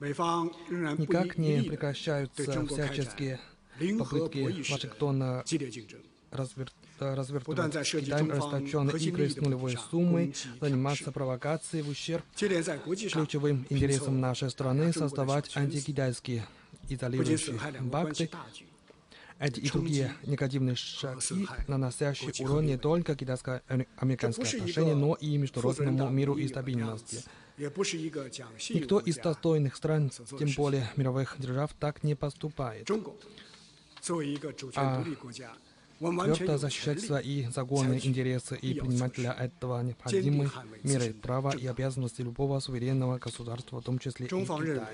Никак не прекращаются всяческие попытки Вашингтона развер... развертывать расточенные игры с нулевой суммой, заниматься провокацией в ущерб ключевым интересам нашей страны, создавать антикитайские изолирующие бакты, эти и другие негативные шаги, наносящие урон не только китайско-американским отношениям, но и международному миру и стабильности. Никто из достойных стран, тем более мировых держав, так не поступает. А твердо защищать свои законные интересы и принимать для этого необходимые меры права и обязанности любого суверенного государства, в том числе и Китая.